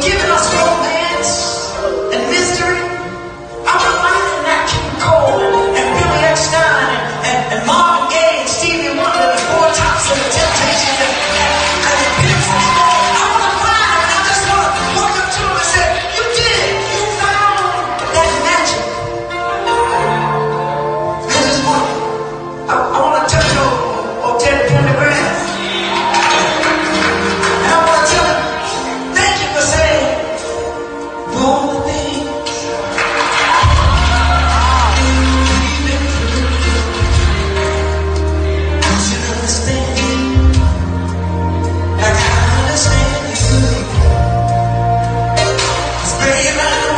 giving us Yeah.